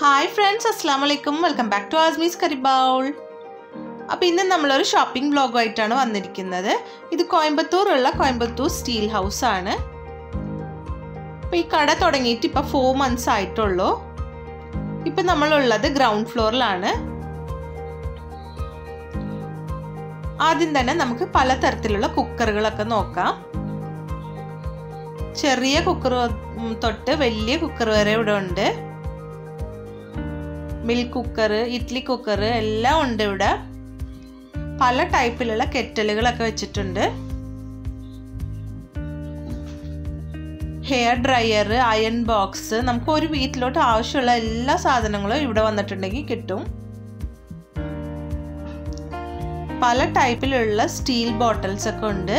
Hi friends അസ്സാം വലൈക്കും welcome back to Asmi's curry bowl അപ്പോൾ ഇന്ന് നമ്മളൊരു ഷോപ്പിംഗ് ബ്ലോഗായിട്ടാണ് വന്നിരിക്കുന്നത്. ഇത് കോയമ്പത്തൂറുള്ള കോയമ്പത്തൂർ സ്റ്റീൽ ഹൗസ് ആണ്. അപ്പോൾ ഈ കട തുടങ്ങിയിട്ട് ഇപ്പോൾ ഫോർ മന്ത്സ് ആയിട്ടുള്ളൂ. ഇപ്പം നമ്മളുള്ളത് ഗ്രൗണ്ട് ഫ്ലോറിലാണ് ആദ്യം തന്നെ നമുക്ക് പലതരത്തിലുള്ള കുക്കറുകളൊക്കെ നോക്കാം. ചെറിയ കുക്കർ തൊട്ട് വലിയ കുക്കർ വരെ ഇവിടെ ഉണ്ട്. മിൽക്ക് കുക്കർ ഇഡ്ലി കുക്കർ എല്ലാം ഉണ്ട് ഇവിടെ. പല ടൈപ്പിലുള്ള കെറ്റലുകളൊക്കെ വെച്ചിട്ടുണ്ട്. ഹെയർ ഡ്രയർ അയൺ ബോക്സ് നമുക്ക് ഒരു വീട്ടിലോട്ട് ആവശ്യമുള്ള എല്ലാ സാധനങ്ങളും ഇവിടെ വന്നിട്ടുണ്ടെങ്കിൽ കിട്ടും. പല ടൈപ്പിലുള്ള സ്റ്റീൽ ബോട്ടിൽസ് ഒക്കെ ഉണ്ട്.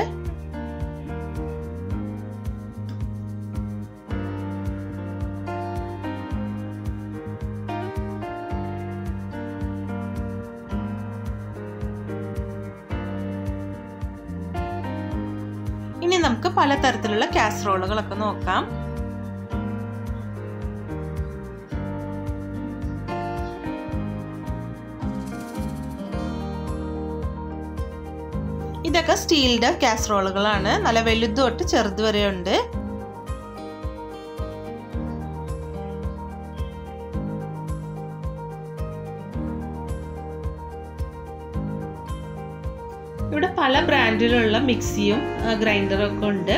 പലതരത്തിലുള്ള കാസറോളുകളൊക്കെ നോക്കാം. ഇതൊക്കെ സ്റ്റീലിന്റെ കാസറോളുകളാണ്. നല്ല വലുത് തൊട്ട് ചെറുത് വരെ പല ബ്രാൻഡിലുള്ള മിക്സിയും ഗ്രൈൻഡറും ഒക്കെ ഉണ്ട്.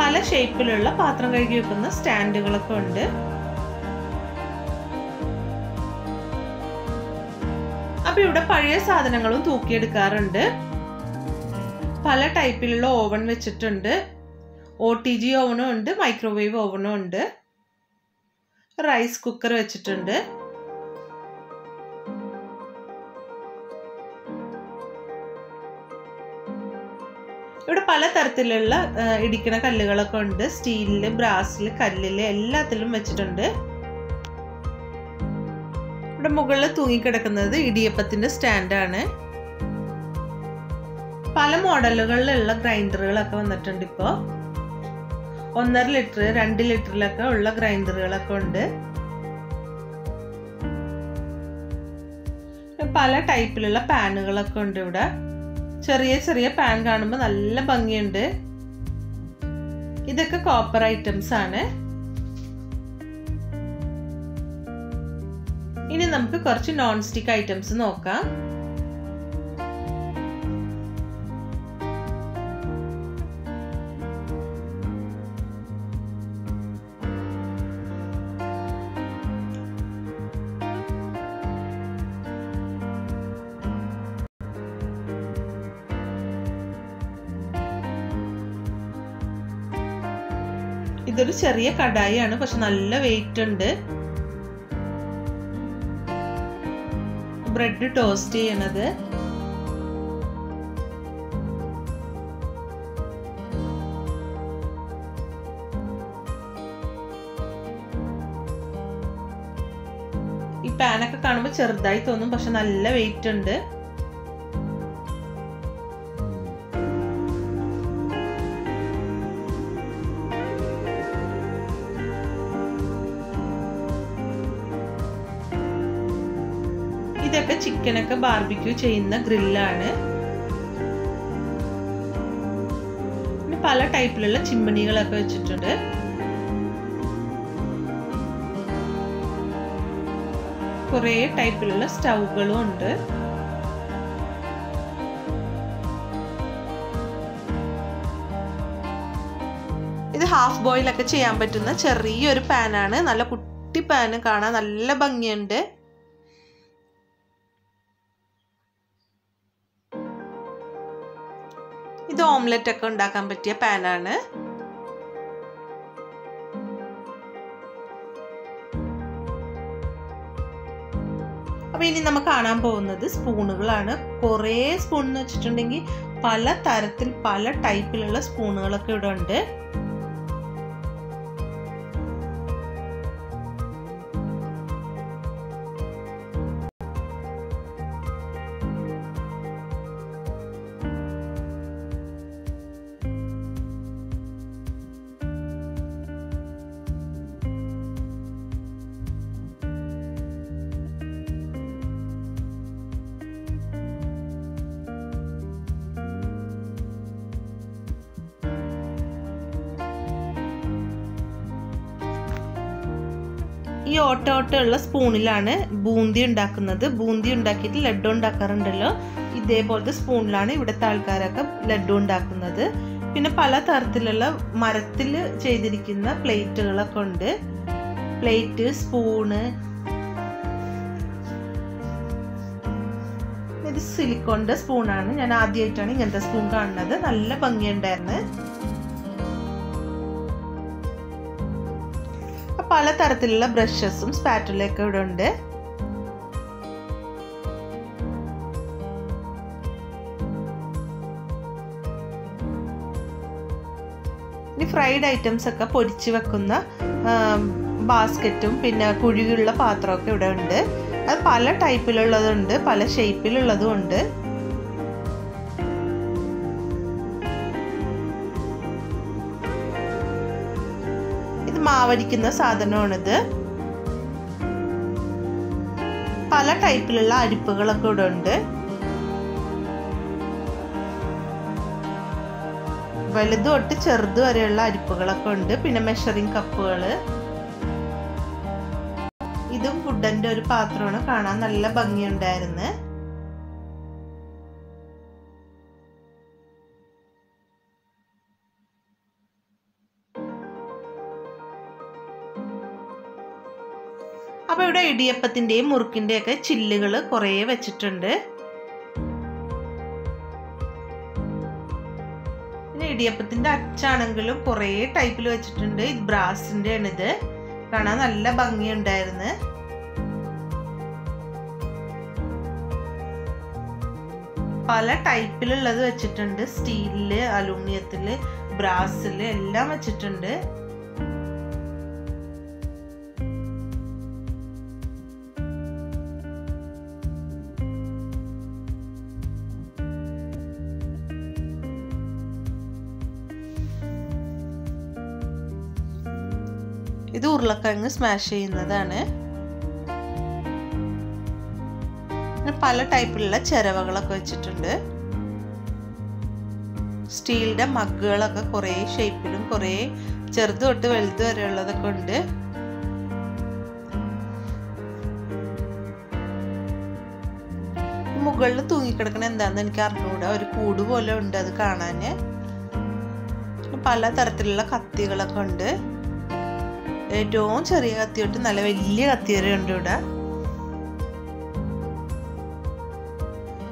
പല ഷേപ്പിലുള്ള പാത്രം കഴുകി വെക്കുന്ന സ്റ്റാൻഡുകളൊക്കെ ഉണ്ട്. അപ്പൊ ഇവിടെ പഴയ സാധനങ്ങളും തൂക്കിയെടുക്കാറുണ്ട്. പല ടൈപ്പിലുള്ള ഓവൺ വെച്ചിട്ടുണ്ട്. ഒ ടി ജി ഓവനും ഉണ്ട് മൈക്രോവേവ് ഓവനും ഉണ്ട്. റൈസ് കുക്കർ വെച്ചിട്ടുണ്ട്. ഇവിടെ പല തരത്തിലുള്ള ഇടിക്കണ കല്ലുകളൊക്കെ ഉണ്ട്. സ്റ്റീലിൽ ബ്രാസിൽ കല്ലിൽ എല്ലാത്തിലും വെച്ചിട്ടുണ്ട്. ഇവിടെ മുകളിൽ തൂങ്ങിക്കിടക്കുന്നത് ഇടിയപ്പത്തിന്റെ സ്റ്റാൻഡാണ് പല മോഡലുകളിലുള്ള ഗ്രൈൻഡറുകളൊക്കെ വന്നിട്ടുണ്ട് ഇപ്പോൾ ഒന്നര ലിറ്റർ രണ്ട് ലിറ്ററിലൊക്കെ ഉള്ള ഗ്രൈൻഡറുകളൊക്കെ ഉണ്ട്. പല ടൈപ്പിലുള്ള പാനുകളൊക്കെ ഉണ്ട് ഇവിടെ. ചെറിയ ചെറിയ പാൻ കാണുമ്പോൾ നല്ല ഭംഗിയുണ്ട്. ഇതൊക്കെ കോപ്പർ ഐറ്റംസ് ആണ്. നമുക്ക് കുറച്ച് നോൺ സ്റ്റിക്ക് ഐറ്റംസ് നോക്കാം. ഇതൊരു ചെറിയ കടായിയാണ് പക്ഷെ നല്ല വെയിറ്റ് ഉണ്ട്. ബ്രെഡ് ടോസ്റ്റ് ചെയ്യണത്. ഈ പാനൊക്കെ കാണുമ്പോൾ ചെറുതായി തോന്നും പക്ഷെ നല്ല വെയിറ്റ് ഉണ്ട്. ചിക്കനൊക്കെ ബാർബിക്യൂ ചെയ്യുന്ന ഗ്രില്ലാണ്. പല ടൈപ്പിലുള്ള ചിമ്മണികളൊക്കെ വെച്ചിട്ടുണ്ട്. കുറേ ടൈപ്പിലുള്ള സ്റ്റൗകളും ഉണ്ട്. ഇത് ഹാഫ് ബോയിലൊക്കെ ചെയ്യാൻ പറ്റുന്ന ചെറിയൊരു പാനാണ് നല്ല കുട്ടി പാന് കാണാൻ നല്ല ഭംഗിയുണ്ട്. ഇത് ഓംലെറ്റ് ഒക്കെ ഉണ്ടാക്കാൻ പറ്റിയ പാനാണ് അപ്പൊ ഇനി നമുക്ക് കാണാൻ പോകുന്നത് സ്പൂണുകളാണ്. കുറേ സ്പൂൺ എന്ന് വെച്ചിട്ടുണ്ടെങ്കിൽ പല തരത്തിൽ പല ടൈപ്പിലുള്ള സ്പൂണുകളൊക്കെ ഇവിടെ ഉണ്ട് ഈ ഓട്ട ഓട്ടമുള്ള സ്പൂണിലാണ് ബൂന്തി ഉണ്ടാക്കുന്നത്. ബൂന്തി ഉണ്ടാക്കിയിട്ട് ലഡ്ഡു ഉണ്ടാക്കാറുണ്ടല്ലോ. ഇതേപോലത്തെ സ്പൂണിലാണ് ഇവിടുത്തെ ആൾക്കാരൊക്കെ ലഡ്ഡു ഉണ്ടാക്കുന്നത്. പിന്നെ പല തരത്തിലുള്ള മരത്തിൽ ചെയ്തിരിക്കുന്ന പ്ലേറ്റുകളൊക്കെ ഉണ്ട്. Plate spoon. ഇത് സിലിക്കോണിന്റെ സ്പൂണാണ്. ഞാൻ ആദ്യമായിട്ടാണ് ഇങ്ങനത്തെ സ്പൂൺ കാണുന്നത്. നല്ല ഭംഗിയുണ്ടായിരുന്നു. പല തരത്തിലുള്ള ബ്രഷസും സ്പാറ്റുലൊക്കെ ഇവിടെ ഉണ്ട്. ഇനി ഫ്രൈഡ് ഐറ്റംസ് ഒക്കെ പൊരിച്ച് വെക്കുന്ന ബാസ്ക്കറ്റും പിന്നെ കുഴിയുള്ള പാത്രമൊക്കെ ഇവിടെ ഉണ്ട്. അത് പല ടൈപ്പിലുള്ളതുണ്ട് പല ഷേപ്പിലുള്ളതും ഉണ്ട്. ഇത് മാവടിക്കുന്ന സാധനമാണിത്. പല ടൈപ്പിലുള്ള അരിപ്പുകളൊക്കെ ഇവിടെ ഉണ്ട്. വലുത് തൊട്ട് ചെറുത് വരെയുള്ള അരിപ്പുകളൊക്കെ ഉണ്ട്. പിന്നെ മെഷറിംഗ് കപ്പുകൾ ഇതും ഫുഡിന്റെ ഒരു പാത്രമാണ്. കാണാൻ നല്ല ഭംഗിയുണ്ടായിരുന്നു. അപ്പൊ ഇവിടെ ഇടിയപ്പത്തിന്റെയും മുറുക്കിന്റെയും ഒക്കെ ചില്ലുകൾ കുറേ വെച്ചിട്ടുണ്ട്. പിന്നെ ഇടിയപ്പത്തിന്റെ അച്ചാണെങ്കിലും കുറേ ടൈപ്പിൽ വെച്ചിട്ടുണ്ട്. ഇത് ബ്രാസിന്റെ ആണ് ഇത് കാണാൻ നല്ല ഭംഗിയുണ്ടായിരുന്നു. പല ടൈപ്പിലുള്ളത് വെച്ചിട്ടുണ്ട്. സ്റ്റീലിൽ അലൂമിനിയത്തിൽ ബ്രാസിൽ എല്ലാം വെച്ചിട്ടുണ്ട്. ഉരുളക്കിഴങ്ങ് സ്മാഷ് ചെയ്യുന്നതാണ്. പല ടൈപ്പിലുള്ള ചിരവകളൊക്കെ വെച്ചിട്ടുണ്ട്. സ്റ്റീലിന്റെ മഗ്ഗുകളൊക്കെ കുറേ ഷേപ്പിലും കുറേ ചെറുത് തൊട്ട് വലുത് വരെ ഉള്ളതൊക്കെ ഉണ്ട്. മുകളിൽ തൂങ്ങിക്കിടക്കണ എന്താന്ന് എനിക്ക് അറിഞ്ഞുകൂടാ ഒരു കൂട് പോലെ ഉണ്ട് അത് കാണാന്. പല തരത്തിലുള്ള കത്തികളൊക്കെ ഉണ്ട്. ഏറ്റവും ചെറിയ കത്തി തൊട്ട് നല്ല വലിയ കത്തി വരെ ഉണ്ട് ഇവിടെ.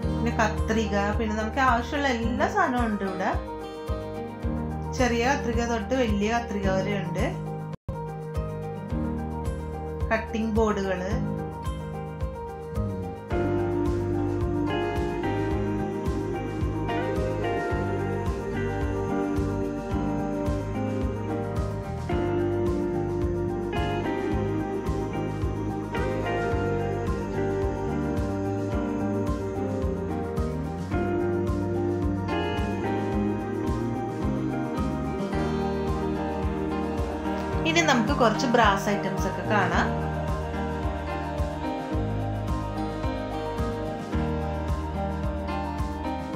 പിന്നെ കത്രിക പിന്നെ നമുക്ക് ആവശ്യമുള്ള എല്ലാ സാധനവും ഉണ്ട് ഇവിടെ. ചെറിയ കത്രിക തൊട്ട് വലിയ കത്രിക വരെ ഉണ്ട്. കട്ടിംഗ് ബോർഡുകൾ നമുക്ക് കുറച്ച് ബ്രാസ് ഐറ്റംസ് ഒക്കെ കാണാം.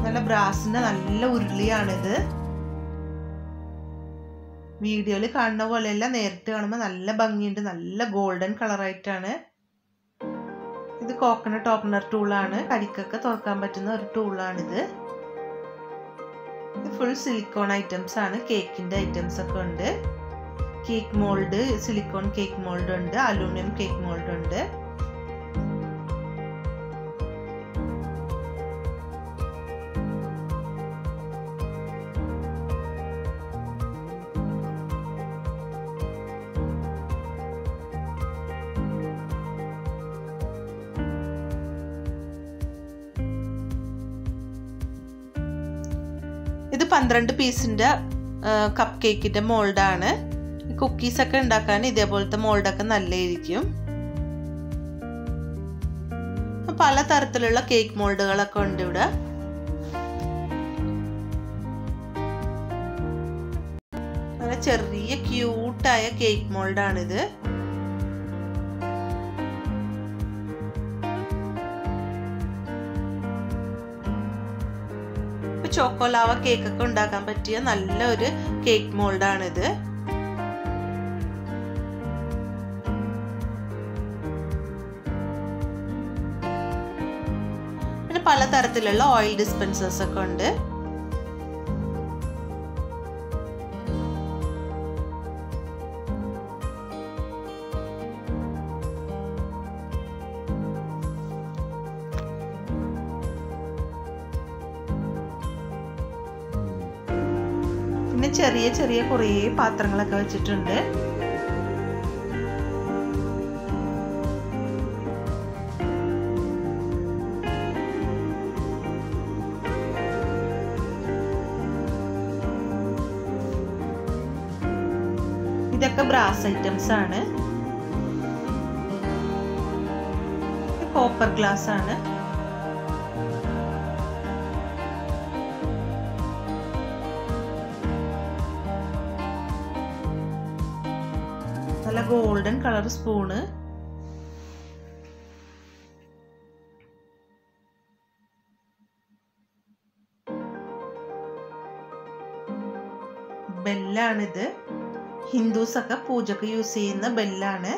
നല്ല ബ്രാസിന്റെ നല്ല ഉരുളിയാണിത്. വീഡിയോയിൽ കാണുന്ന പോലെയല്ല നേരിട്ട് കാണുമ്പോൾ നല്ല ഭംഗിയുണ്ട് നല്ല ഗോൾഡൻ കളറായിട്ടാണ്. ഇത് കോക്കനട്ട് ഓപ്പണർ ടൂളാണ് കരിക്കൊക്കെ തുറക്കാൻ പറ്റുന്ന ഒരു ടൂളാണിത് ഇത് ഫുൾ സിലിക്കോൺ ഐറ്റംസ് ആണ്. കേക്കിന്റെ ഐറ്റംസ് ഒക്കെ ഉണ്ട്. Cake mould silicone cake mould ഉണ്ട് അലൂമിനിയം കേക്ക് മോൾഡ് ഉണ്ട്. ഇത് പന്ത്രണ്ട് പീസിന്റെ കപ്പ് കേക്കിന്റെ മോൾഡാണ് കുക്കീസ് ഒക്കെ ഉണ്ടാക്കാൻ ഇതേപോലത്തെ മോൾഡൊക്കെ നല്ലതായിരിക്കും. പല തരത്തിലുള്ള കേക്ക് മോൾഡുകളൊക്കെ ഉണ്ട് ഇവിടെ. നല്ല ചെറിയ ക്യൂട്ടായ കേക്ക് മോൾഡാണിത് ചോക്കോലാവ കേക്കൊക്കെ ഉണ്ടാക്കാൻ പറ്റിയ നല്ലൊരു കേക്ക് മോൾഡാണിത് പലതരത്തിലുള്ള ഓയിൽ ഡിസ്പെൻസേഴ്സ് ഒക്കെ ഉണ്ട്. പിന്നെ ചെറിയ ചെറിയ കുറേ പാത്രങ്ങളൊക്കെ വെച്ചിട്ടുണ്ട്. ഇതൊക്കെ ബ്രാസ് ഐറ്റംസ് ആണ്. കോപ്പർ ഗ്ലാസ് ആണ്. നല്ല ഗോൾഡൻ കളർ സ്പൂണ് ബെല്ലാണിത് ഹിന്ദുസ് ഒക്കെ പൂജക്ക് യൂസ് ചെയ്യുന്ന ബെല്ലാണ്.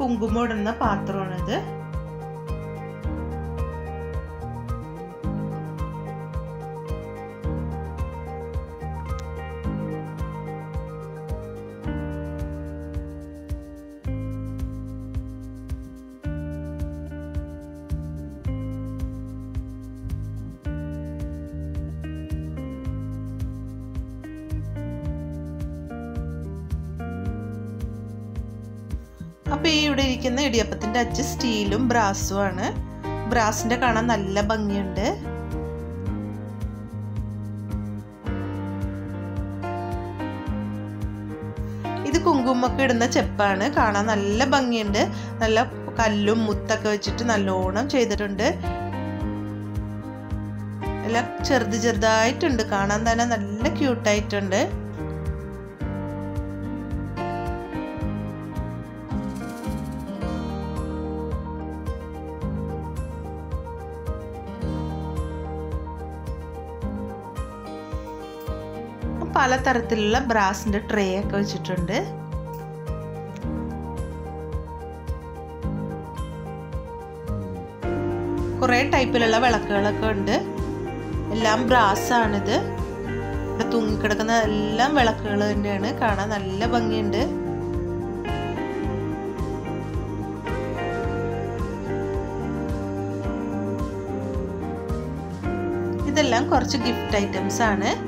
കുങ്കുമം ഇടുന്ന പാത്രമാണിത്. അപ്പോൾ ഈ ഇവിടെ ഇരിക്കുന്ന ഇടിയപ്പത്തിന്റെ അച്ച് സ്റ്റീലും ബ്രാസും ആണ്. ബ്രാസിന്റെ കാണാൻ നല്ല ഭംഗിയുണ്ട്. ഇത് കുങ്കുമൊക്കെ ഇടുന്ന ചെപ്പാണ്. കാണാൻ നല്ല ഭംഗിയുണ്ട്. നല്ല കല്ലും മുത്തൊക്കെ വെച്ചിട്ട് നല്ലോണം ചെയ്തിട്ടുണ്ട്. എല്ലാം ചെറുത് ചെറുതായിട്ടുണ്ട്. കാണാൻ തന്നെ നല്ല ക്യൂട്ടായിട്ടുണ്ട് പലതരത്തിലുള്ള ബ്രാസിന്റെ ട്രേ ഒക്കെ വെച്ചിട്ടുണ്ട്. കുറേ ടൈപ്പിലുള്ള വിളക്കുകളൊക്കെ ഉണ്ട്. എല്ലാം ബ്രാസ് ആണിത് ഇവിടെ തൂങ്ങിക്കിടക്കുന്ന എല്ലാം വിളക്കുകൾ തന്നെയാണ്. കാണാൻ നല്ല ഭംഗിയുണ്ട്. ഇതെല്ലാം കുറച്ച് ഗിഫ്റ്റ് ഐറ്റംസ് ആണ്.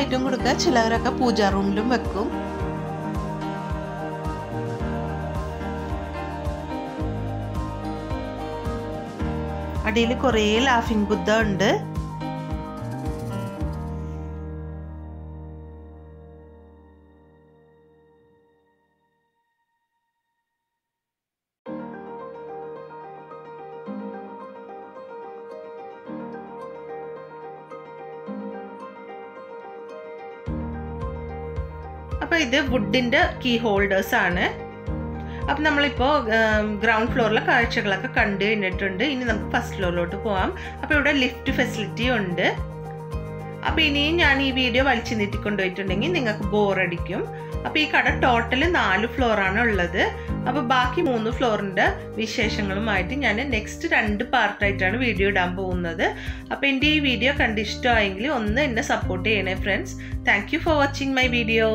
ഐറ്റം കൊടുക്കുക. ചിലവരൊക്കെ പൂജാ റൂമിലും വെക്കും. അടിയിൽ കുറേ ലാഫിംഗ് ബുദ്ധ ഉണ്ട്. അപ്പോൾ ഇത് വുഡിന്റെ കീ ഹോൾഡേഴ്സ് ആണ്. അപ്പം നമ്മളിപ്പോൾ ഗ്രൗണ്ട് ഫ്ലോറിലെ കാഴ്ചകളൊക്കെ കണ്ടു കഴിഞ്ഞിട്ടുണ്ട്. ഇനി നമുക്ക് ഫസ്റ്റ് ഫ്ലോറിലോട്ട് പോകാം അപ്പോൾ ഇവിടെ ലിഫ്റ്റ് ഫെസിലിറ്റി ഉണ്ട്. അപ്പോൾ ഇനിയും ഞാൻ ഈ വീഡിയോ വലിച്ചു നീട്ടിക്കൊണ്ടുപോയിട്ടുണ്ടെങ്കിൽ നിങ്ങൾക്ക് ബോറടിക്കും അപ്പോൾ ഈ കട ടോട്ടൽ നാല് ഫ്ലോറാണ് ഉള്ളത്. അപ്പോൾ ബാക്കി മൂന്ന് ഫ്ലോറിന്റെ വിശേഷങ്ങളുമായിട്ട് ഞാൻ നെക്സ്റ്റ് രണ്ട് പാർട്ടായിട്ടാണ് വീഡിയോ ഇടാൻ പോകുന്നത്. അപ്പോൾ എന്റെ ഈ വീഡിയോ കണ്ട് ഇഷ്ടമായെങ്കിൽ ഒന്ന് എന്നെ സപ്പോർട്ട് ചെയ്യണേ friends thank for watching my video